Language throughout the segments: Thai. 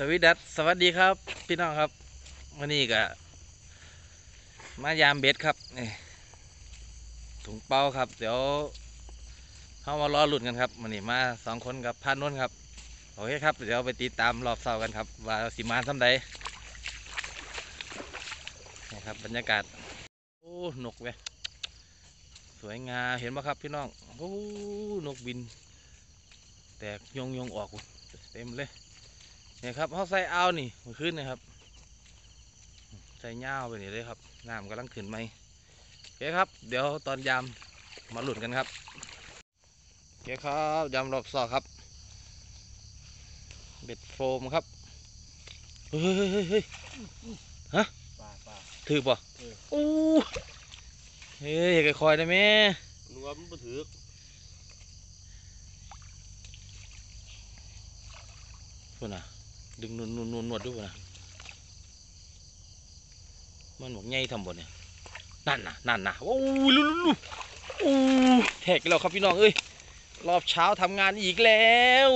สวีดัสสวัสดีครับ พี่น้องครับวันนี้ก็มายามเบ็ดครับนี่ถุงเป้าครับ เดี๋ยวเข้ามารอหลุดกันครับวันนี้มาสองคนกับพานนนท์ครับโอเคครับ เดี๋ยวไปติดตามรอบเสากันครับว่าสิมาทำใดนี่ครับบรรยากาศโอ้หนกเว้ยสวยงามเห็นไหมครับพี่น้องโอ้นกบิน แตกยงยงออกเต็มเลย นี่ยครับเขาใส่เอานี่มันขึ้นนะครับ ใส่เงาไปนี่เลยครับน้ำกำลังขึ้นไหมโอเคครับ เดี๋ยวตอนยามมาหลุดกันครับโอเคครับยามรอบสองครับ เบ็ดโฟมครับเฮ้ยเฮ้ยเฮ้ยฮ้ยป่าป่าถือป่ะอู้เฮ้ยอย่าคอยๆนะแม่นัวมันบ่ถือพูดนะ ดึงนวดนวดนวดนวดดูพูดนะมันบอกไงทำบนเนี่ยนั่นนะนั่นนะโอ้ยลุลุลุโอ้แทกกันแล้วครับพี่น้องเอ้ยรอบเช้าทำงานอีกแล้ว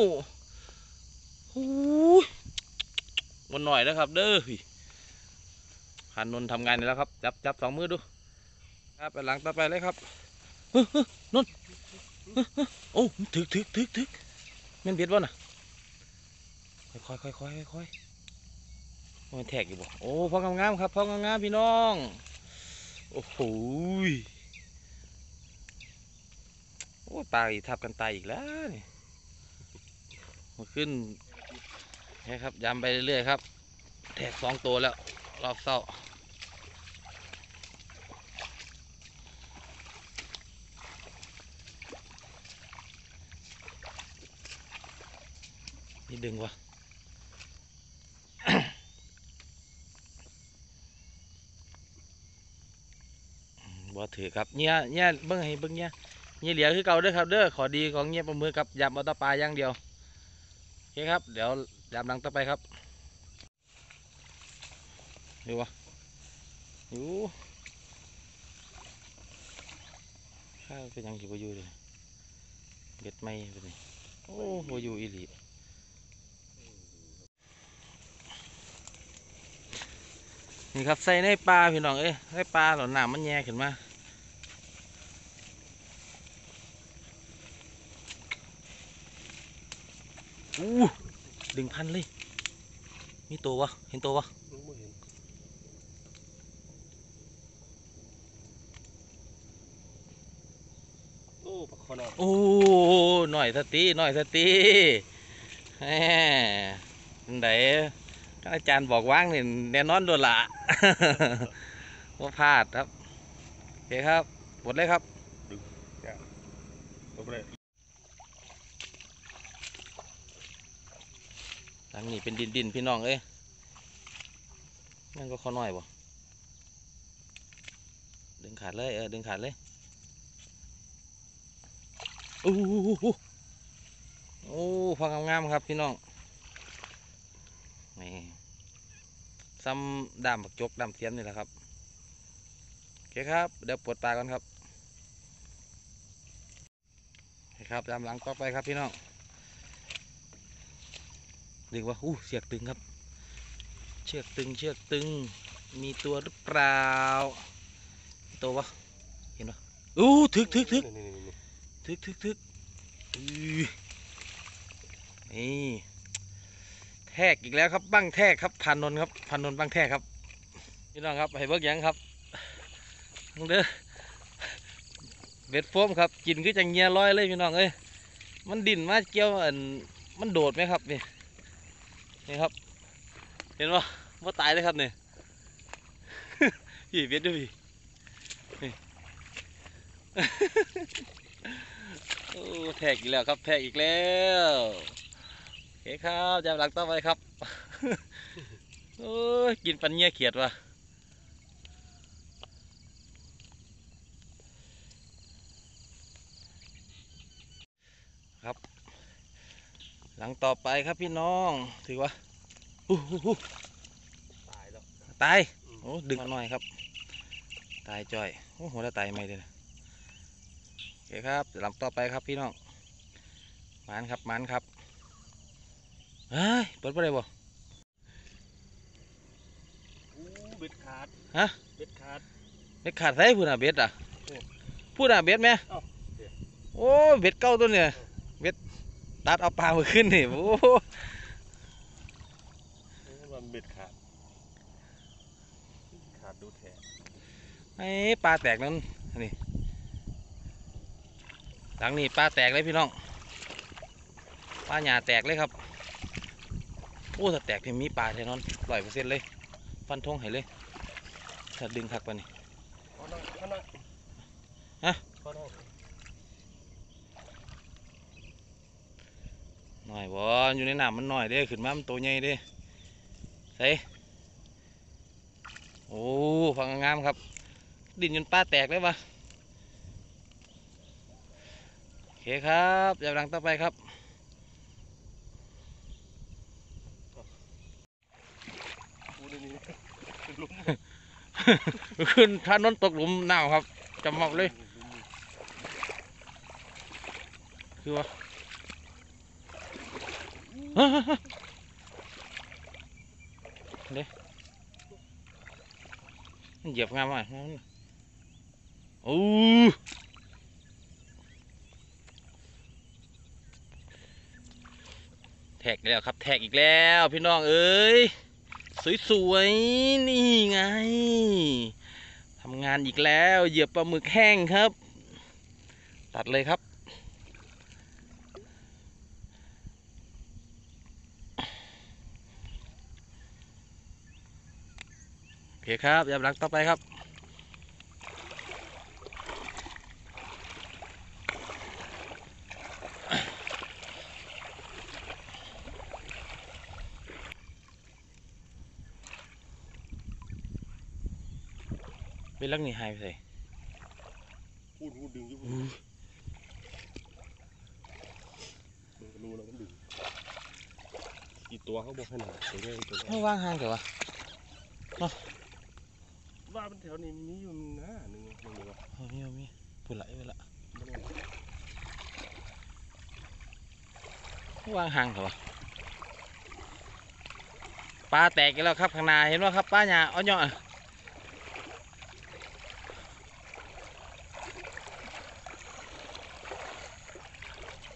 โอ้ยวันหน่อยนะครับ เด้อพันนนท์ทำงานนี่แล้วครับจับจับสองมือดู ครับไปหลังต่อไปเลยครับเฮ้ยเฮ้ยนนเฮ้ยเฮ้ยโอ้ถึกถึกถึกถึกม่นเบียดวะน่ะ ค่อยๆค่อยๆค่อยๆค่อยๆมันแทกอยู่บ่โอ้พองามๆครับพองามๆพี่น้องโอ้โหโอ้ปลาอีกทับกันตายอีกแล้วนี่มาขึ้นนี่ครับยำไปเรื่อยๆครับ แทกสองตัวแล้ว รอบเศร้านี่ดึงวะ บ่ถือครับเนี่ยเนี่ยเบิ่งให้เบิ่งเนี่ยเนี่ยเหลียวคือเก่าเด้อครับเด้อขอดีของเนี่ยประมือกับยำเอาตะปลาอย่างเดียวโอเคครับ เดี๋ยวยำหลังต่อไปครับดูวะอยู่ข้าวเป็นยังสิบ่อยู่เลยเบ็ดไม่เป็นนี่โอ้บ่อยู่อีหลีนี่ครับใส่ในปลาพี่น้องเอ้ยในปลาหล่นน้ำมันแย่ขึ้นมา อู้ดึงพันเลย มีตัววะ เห็นตัววะโอ้ปลาคอนโอ้หน่อยสติหน่อยสติแหมไหนอาจารย์บอกว่างนี่แน่นอนโดนละว่าพลาดครับโอเคครับหมดเลยครับได้ หลังนี้เป็นดินดินพี่น้องเอ้ยนั่นก็ข้อน้อยบ่ดึงขาดเลยเออดึงขาดเลยโอ้โหโอ้พองงามๆครับพี่น้องนี่ซ้ำดามบักจกดามเทียมนี่แหละครับโอเคครับเดี๋ยวปวดปลาก่อนครับคครับตามหลังต่อไปครับพี่น้อง ดึงว่าอู้เชือกตึงครับ เชือกตึงเชือกตึง มีตัวหรือเปล่าตัววะเห็นปะอู้ถึกถึกถึกนี่นี่นี่ถึกถึกถึกนี่แทกอีกแล้วครับบั้งแทกครับพันนนครับพันนนบั้งแทกครับพี่น้องครับให้เบิกยังครับเด้อเบ็ดโฟมครับกินคือจังเงียร้อยเลยพี่น้องเอ้ยมันดิ่นมาเกี่ยวอันมันโดดไหมครับนี่ นี่ครับ เห็นว่าว่าตายเลยครับเนี่ยพี่เบียดด้วยพี่นี่โอ้แทกอีกแล้วครับแทกอีกแล้วโอเคครับจำหลักต่อไปครับโอ้ยกินปันเงี้ยเขียดว่ะ หลังต่อไปครับพี่น้องถือว่าตายแล้วตายโอ้ดึงมาหน่อยครับ ตายจ่อยโอ้โหแล้วตายไม่เลยนะโอเคครับลังต่อไปครับพี่น้องมันครับมันครับเฮ้ยเปิดไปเลยบ่เบ็ดขาดฮะเบ็ดขาดเบ็ดขาดใส่พูดอะเบ็ดอะพูดอะเบ็ดไหมโอ้เบ็ดเก้าตัวเนี่ย ตัดเอาปลามาขึ้นนี่โอ้โอ้มันเบ็ดขาด ขาดดูแท้ไอ้ปลาแตกนั่นนี่หลังนี้ปลาแตกเลยพี่น้อง ปลาหยาแตกเลยครับ โอ้ถ้าแตกพี่มีปลาแน่นอนร้อยเปอร์เซ็นต์เลย ฟันธงให้เลยถ้าดึงคักไปนี่ขอหน่อยขอหน่อยฮะ ขอ หน่อยหน่อยบ่อยู่ในน้ำมันหน่อยเด้ขึ้นมามันตัวใหญ่เด้ใส่โอ้ฟังงามครับ ดินจนปลาแตกเลยปะโอเคครับอย่าดังต่อไปครับกูนี่นี่ลุมขึ้นท่านนนตกหลุมน้ำครับจำมอบเลย คือว่าฮะฮะฮะ เด้มันเหยียบงามอะมันโอ้แทกอีกแล้วครับ แทกอีกแล้วพี่น้องเอ้ยสวยๆนี่ไงทำงานอีกแล้ว เหยียบปลาหมึกแห้งครับ ตัดเลยครับ โอเคครับอย่าหลังต่อไปครับเป็นลักนี่หายไปใส่พูดพูดดึงอยุ่งมึงก็รู้แล้วมันดึงอีกตัวเขาบอกให้หน่อยตัวนี้ตัวนี้ไม่ว่างห่างแต่ว่าว่ามัน แถวนี้มีอยู่นะหนึ่งหนึ่งวะเอามีเอามีพูดละพูดละไม่ได้ไม่ว่างห่างแต่ว่าปลาแตกกันแล้วครับข้างหน้าเห็นว่าครับปลาหยาเอาเนาะ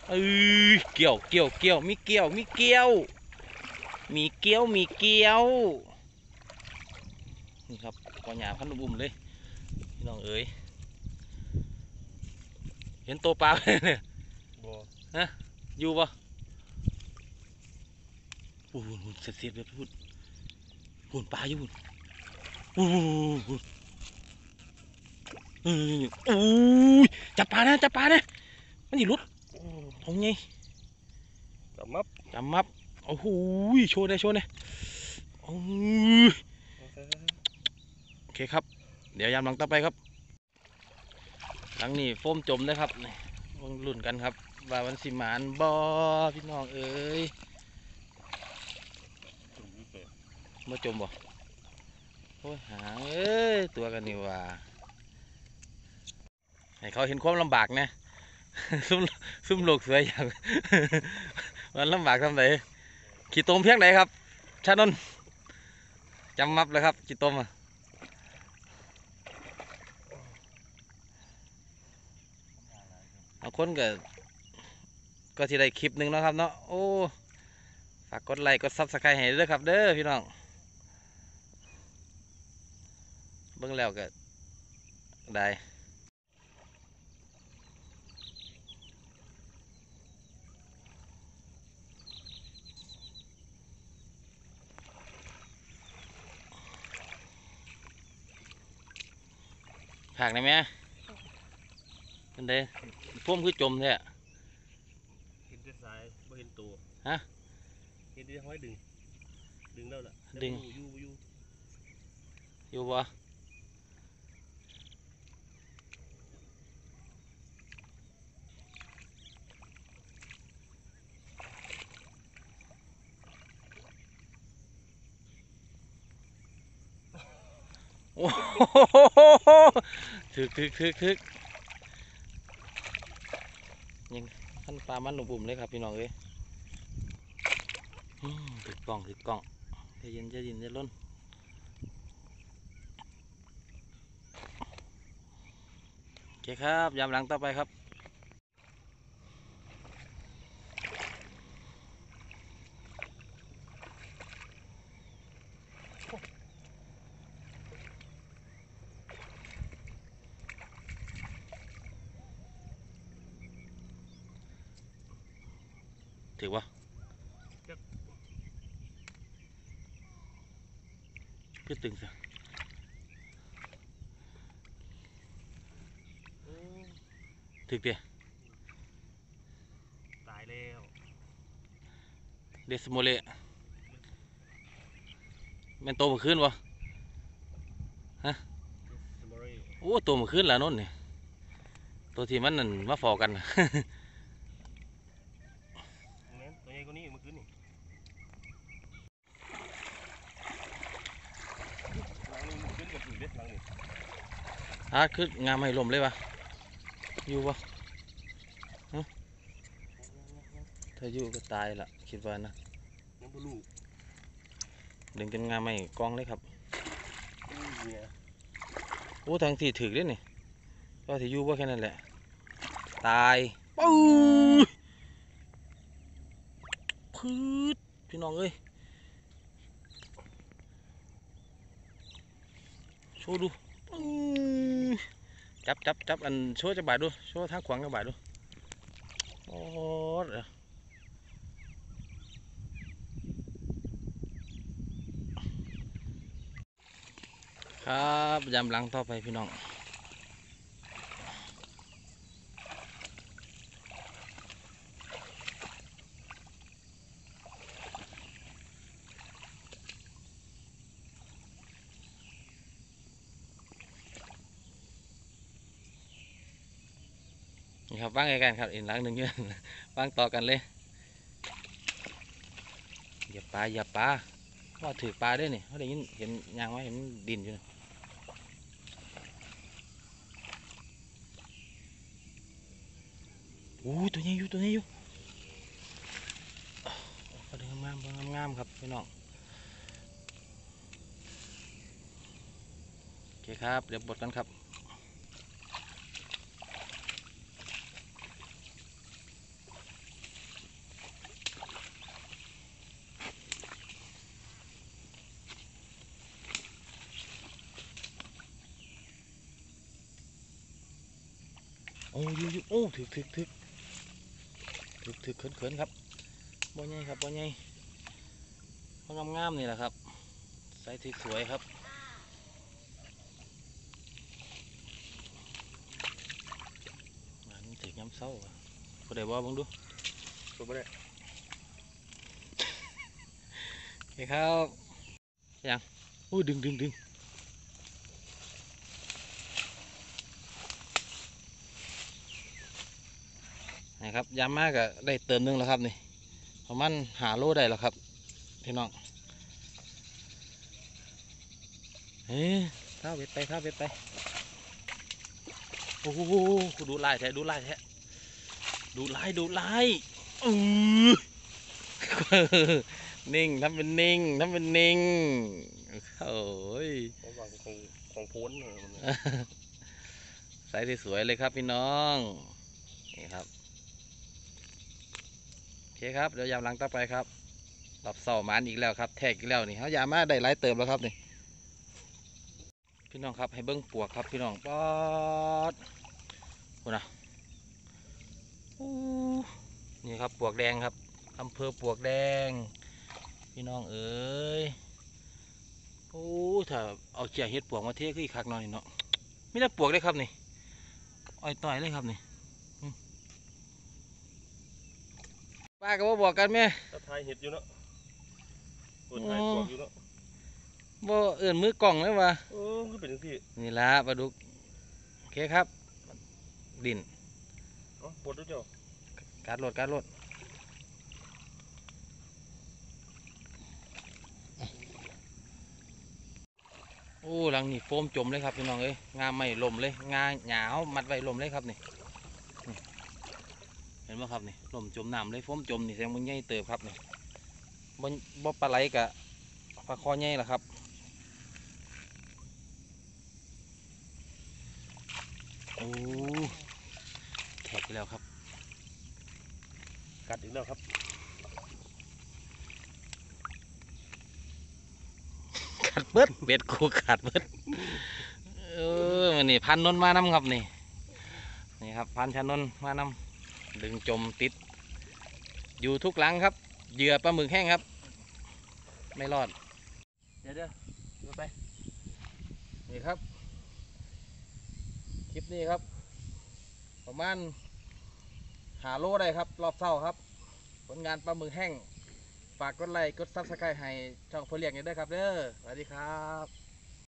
เอ้ยเกี่ยวเกี่ยวเกี่ยวมีเกี่ยวมีเกี่ยว มีเกี่ยวมีเกี่ยว นี่ครับ ปลาหยาพันธุ์บุ่มเลยพี่น้องเอ๋ยเห็นตัวปลาไหมเนี่ยบ่อยู่ปะพูนพูนเสียดเสียดแบบพูนพูนปลาอยู่พูนพูนพูนเอออู้ยจับปลานะจับปลานะมันอยู่รุดทงไงกลับมับจำมับโอ้โหยโชว์ได้โชว์ได้โอ้ยโอ เคครับ เดี๋ยวยามหลังต่อไปครับ หลังนี้โฟมจมนะครับนี่วงรุ่นกันครับว่ามันสิหมานบอพี่น้องเอ้ยจุ่มอยู่เตะมาจมบ่โอ้ยหางเอ้ยตัวกันนี่ว่าให้เขาเห็นความลำบากนะซุ่มซุ่มโลกสวยอย่างมันลำบากทำไหนขี่ตมเพียงไหนครับ ชานนจำมับเลยครับขี่ตมอะ เอาคนก็ก็ที่ได้คลิปหนึ่งนะครับเนาะโอ้ฝากกดไลค์กด subscribe ให้ด้วยครับ เด้อพี่น้องเบิ่งแล้วก็ได้ผากได้ไหม เป็นไดพุ่มคือจมแท้เห็นแต่สายไม่เห็นตัวฮะเห็นแต่ห้อยดึง ดึงแล้วล่ะดึงอยู่อยู่อยู่อยู่บ่โอ้โหถึกถึกถึกถึก ยังท่านปลามันหนุ่มบุ่มเลยครับพี่น้องเลยถึกกล่องถึกกล่องจะยินจะยินจะล้นโอเคครับยามหลังต่อไปครับ ถือว่าคือตึงซะถึกเดียตายแล้วเดสโมเลแม่นโตมาขึ้นวะสมอรี่โอ้โตมาขึ้นแล้วนู่นนี่ตัวที่มันนั่นมาฟอกันน่ะ แม่นตัวใหญ่กว่านี้เมื่อคืนนี่หลังนี้มันขึ้นกับผีเด็ดหลังนี้ ฮาร์ดขึ้นงามให้ลมเลยวะอยู่วะฮะถ้าอยู่ก็ตายละคิดว่านะยังบ่รู้ดึงจนงามให้กองเลยครับอุ้ยเนี่ยโอ้ทางที่ถึกเด้นี่ก็ที่อยู่ว่าแค่นั้นแหละ ตายปู๊ยพืดพี่น้องเอ้ยโชว์ดูปู๊ย จับจับจับอันช่วจะบาดดูโชว์ทางขวางจะบาดดูโอ้เด้อครับยำหลังต่อไปพี่น้อง นี่ครับว่างไงกันครับอีกหลังหนึ่งอยู่ว่างต่อกันเลยอย่าปลาอย่าปลาว่าถือปลาด้วยนี่เขาได้ยินเห็นยางไว้เห็นดินอยู่นะโอ้ตัวใหญ่อยู่ตัวใหญ่อยู่ก็ได้งงามงามงามครับพี่น้องโอเคครับ เดี๋ยวบดกันครับ โอ้ยยโอ้ถึกถึกถึกถึกถึกเขินเขินครับบ่ใหญ่ครับบ่ใหญ่บ่งามงามๆนี่แหละครับใส่ถึกสวยครับมันถึกย้ำเศร้าอะก็ได้บ่เบังดูตัวบ่ได้โอเคครับยังอุ้ยดึงดึงดึง นะครับยามมากก็ได้เติมหนึงแล้วครับนี่ประมาณหาโลได้แล้วครับพี่น้องเฮ้ยข้าวเบ็ดไปข้าวเบ็ดไปโอ้โหดูลายแท้ดูลายแท้ดูลายดูลายอือนิ่งทำเป็นนิ่งทำเป็นนิ่งโอ้ยของวางของของโพ้นเออมันเนี่ยใส่ที่สวยเลยครับพี่น้อง นี่ครับโอ เคครับเดี๋ยวยามหลังต่อไปครับรอบเสาหมานอีกแล้วครับ แทกอีกแล้วนี่เขายามาได้หลายเติมแล้วครับนี่พี่น้องครับให้เบิ้งปวกครับพี่น้องปอดคุณนะอู้นี่ครับปวกแดงครับอำเภอปวกแดง พี่น้องเอ้ยโอ้ถ้าเอาเจียเห็ดปวกมาเทคืออีกคักหน่อยเนาะไม่ได้ปวกเลยครับนี่อ้อยต่อยเลยครับนี่อืม ป้าก็บ่บอกกันแม่ถ้าทายเห็ดอยู่เนาะตัวทายปวกอยู่เนาะบ่เอื่นมือกล่องเลยว่ะเออคือเป็นจังซี่นี่ละปลาดุกโอเคครับ ดินเอ้าปวดด้วยเจ้าการโหลดการโหลดโอ้หลังนี่โฟมจมเลยครับพี่น้องเอ้ยงาไม่ลมเลยงาหยาวมัดไว้ลมเลยครับนี่นี่เห็ นไหมครับนี่ลมจมน้ำเลยโฟมจมนี่แสดงมันใหญ่เติบครับนี่บ่บ่ปลาไหลกะปลาคอใหญ่ละครับโอ้แล้วครับ กัดอีกแล้วครับขาดเบิดเบ็ดกูขาดเบิดเออมันนี่พันนนท์มานำครับนี่นี่ครับพันชานนท์มานำ ดึงจมติด อยู่ทุกหลังครับ เหยื่อปลาหมึกแห้งครับ ไม่รอด เดี๋ยวเดี๋ยวดูไป นี่ครับ คลิปนี้ครับ ประมาณหาโลได้ครับ รอบเศร้าครับ ผลงานปลาหมึกแห้ง ฝากกดไลค์ กดซับสไครต์ให้ช่องเพอเลียงอยู่ด้วยครับเด้อ สวัสดีครับ